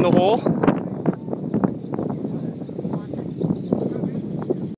の方。